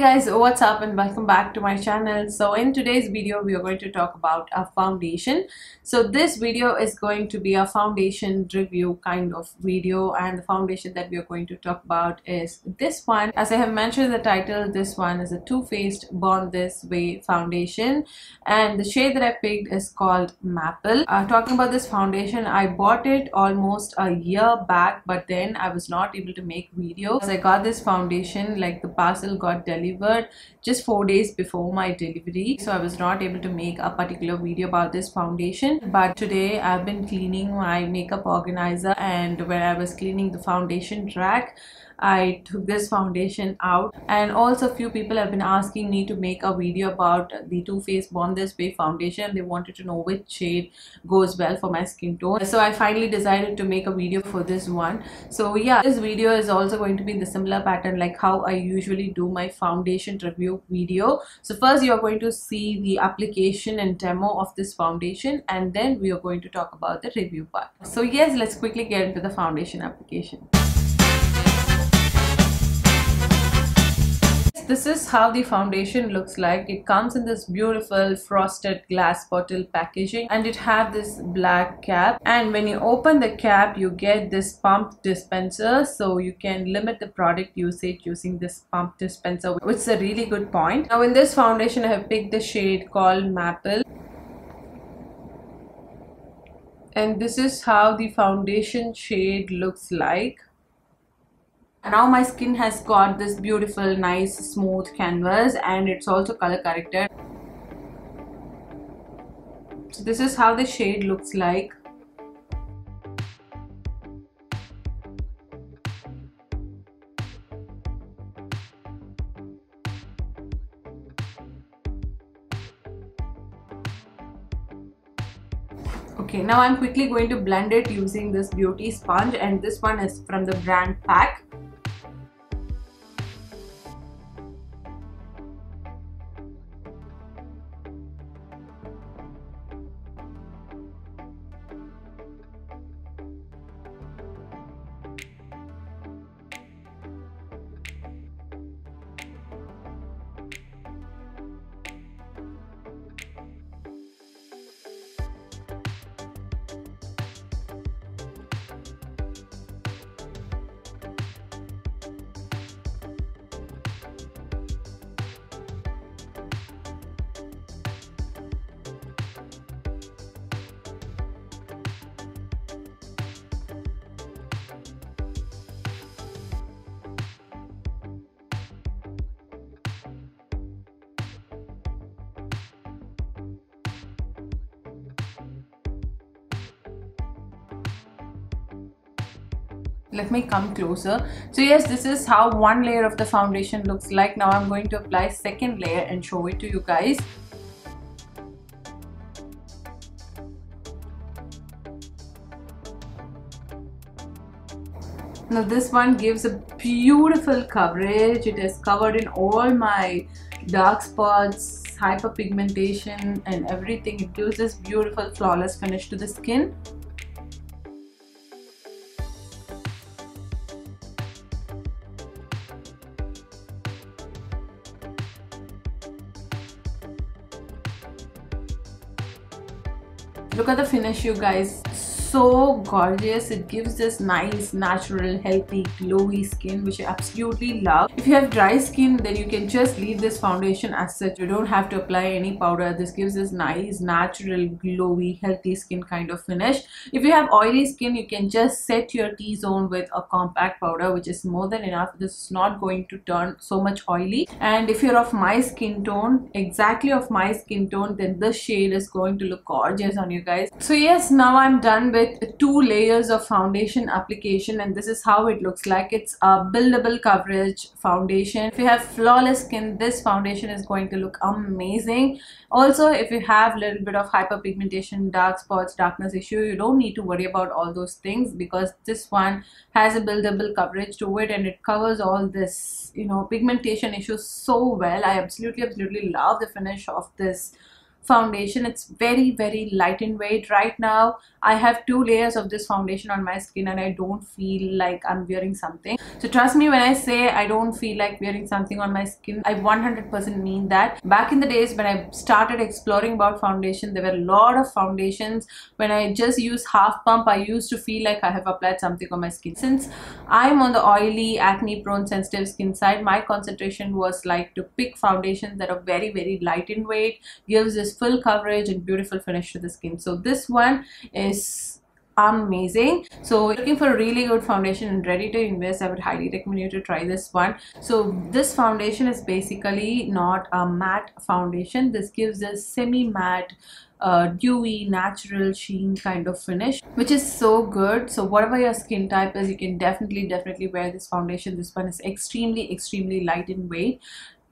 Hey guys what's up and welcome back to my channel. So in today's video we are going to talk about a foundation. So this video is going to be a foundation review kind of video and the foundation that we are going to talk about is this one. As I have mentioned the title this one is a Too Faced Born This Way foundation. And the shade that I picked is called Maple. Uh, talking about this foundation I bought it almost a year back but then I was not able to make videos I got this foundation like the parcel got delivered delivered just four days before my delivery. So I was not able to make a particular video about this foundation. But today I've been cleaning my makeup organizer and when I was cleaning the foundation rack I took this foundation out. And also a few people have been asking me to make a video about the Too Faced Born This Way foundation. They wanted to know which shade goes well for my skin tone. So I finally decided to make a video for this one. So yeah this video is also going to be the similar pattern like how I usually do my foundation review video. So first you are going to see the application and demo of this foundation and then we are going to talk about the review part. So yes let's quickly get into the foundation application this is how the foundation looks like. It comes in this beautiful frosted glass bottle packaging and it have this black cap. And when you open the cap you get this pump dispenser. So you can limit the product usage using this pump dispenser which is a really good point. Now in this foundation i have picked the shade called maple. And this is how the foundation shade looks like now my skin has got this beautiful nice smooth canvas and it's also color corrected. So this is how the shade looks like. Okay now i'm quickly going to blend it using this beauty sponge and this one is from the brand PAC let me come closer. So yes this is how one layer of the foundation looks like. Now i'm going to apply second layer and show it to you guys. Now this one gives a beautiful coverage. It is covered in all my dark spots hyperpigmentation and everything. It gives this beautiful flawless finish to the skin look at the finish you guys so gorgeous. It gives this nice natural healthy glowy skin which I absolutely love. If you have dry skin then you can just leave this foundation as such. You don't have to apply any powder. This gives this nice natural glowy healthy skin kind of finish. If you have oily skin you can just set your t-zone with a compact powder which is more than enough. This is not going to turn so much oily. And if you're of my skin tone exactly of my skin tone then this shade is going to look gorgeous on you guys. So yes now i'm done with with two layers of foundation application and this is how it looks like. It's a buildable coverage foundation. If you have flawless skin this foundation is going to look amazing. Also if you have a little bit of hyperpigmentation dark spots darkness issue you don't need to worry about all those things because this one has a buildable coverage to it and it covers all this you know pigmentation issues so well. I absolutely absolutely love the finish of this foundation. It's very very light in weight. Right now I have two layers of this foundation on my skin and I don't feel like I'm wearing something. So trust me when I say I don't feel like wearing something on my skin I 100% mean that. Back in the days when I started exploring about foundation there were a lot of foundations. When I just use half pump I used to feel like I have applied something on my skin. Since I'm on the oily acne prone sensitive skin side my concentration was like to pick foundations that are very very light in weight gives this full coverage and beautiful finish to the skin. So this one is amazing. So looking for a really good foundation and ready to invest. I would highly recommend you to try this one. So this foundation is basically not a matte foundation. This gives a semi matte uh, dewy natural sheen kind of finish which is so good. So whatever your skin type is you can definitely definitely wear this foundation. This one is extremely extremely light in weight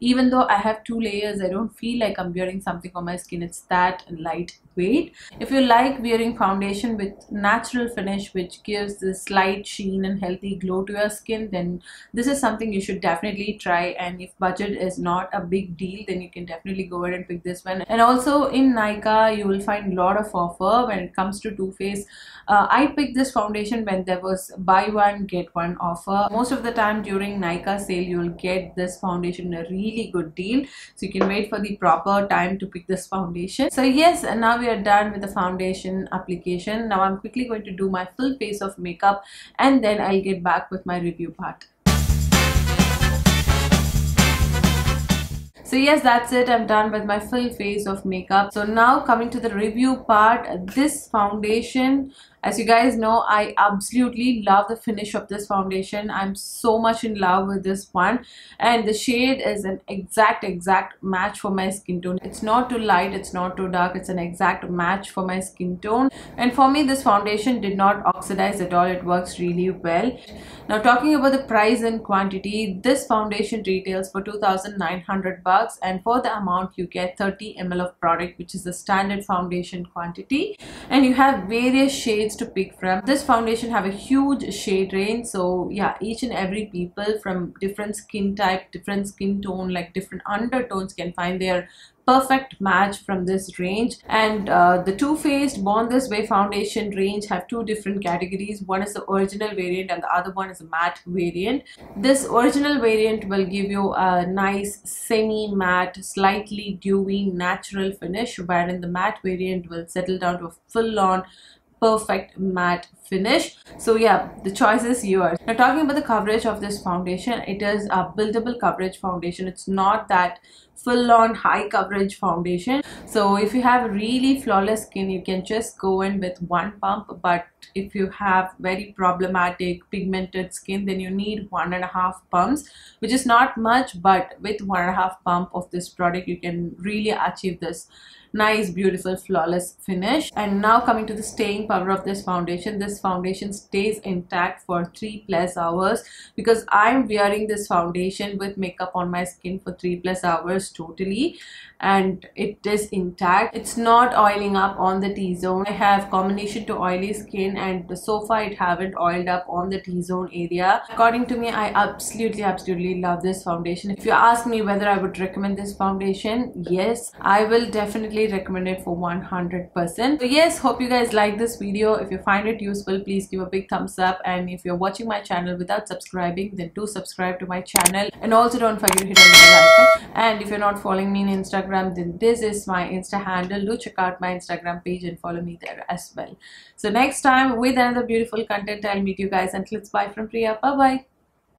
even though I have two layers I don't feel like I'm wearing something on my skin. It's that lightweight. If you like wearing foundation with natural finish which gives this slight sheen and healthy glow to your skin then this is something you should definitely try. And if budget is not a big deal then you can definitely go ahead and pick this one. And also in Nykaa you will find a lot of offer when it comes to Too Faced. Uh, I picked this foundation when there was buy one get one offer. Most of the time during Nykaa sale you will get this foundation really really good deal. So you can wait for the proper time to pick this foundation. So yes and now we are done with the foundation application. Now i'm quickly going to do my full face of makeup and then i'll get back with my review part. So yes that's it. I'm done with my full face of makeup. So now coming to the review part this foundation as you guys know I absolutely love the finish of this foundation. I'm so much in love with this one. And the shade is an exact exact match for my skin tone. It's not too light it's not too dark it's an exact match for my skin tone. And for me this foundation did not oxidize at all. It works really well. Now talking about the price and quantity this foundation retails for 2900 bucks. And for the amount you get 30 ml of product which is the standard foundation quantity. And you have various shades to pick from. This foundation have a huge shade range so yeah each and every people from different skin type different skin tone like different undertones can find their perfect match from this range. And uh, the Too Faced Born This Way foundation range have two different categories. One is the original variant and the other one is a matte variant. This original variant will give you a nice semi matte slightly dewy natural finish wherein the matte variant will settle down to a full on perfect matte finish. So yeah the choice is yours. Now talking about the coverage of this foundation it is a buildable coverage foundation. It's not that full-on high coverage foundation. So if you have really flawless skin you can just go in with one pump. But if you have very problematic pigmented skin then you need one and a half pumps which is not much but with one and a half pump of this product you can really achieve this nice beautiful flawless finish. And now coming to the staying power of this foundation this foundation stays intact for three plus hours because i'm wearing this foundation with makeup on my skin for three plus hours totally and it is intact. It's not oiling up on the t-zone. I have combination to oily skin and so far it haven't oiled up on the t-zone area. According to me i absolutely absolutely love this foundation. If you ask me whether i would recommend this foundation yes i will definitely recommend it for 100 percent. So yes hope you guys like this video. If you find it useful please give a big thumbs up. And if you're watching my channel without subscribing then do subscribe to my channel. And also don't forget to hit on the bell icon. And if you're not following me in instagram Instagram, then this is my Insta handle. Do check out my Instagram page and follow me there as well. So next time with another beautiful content, I'll meet you guys. Until it's bye from Priya. Bye bye.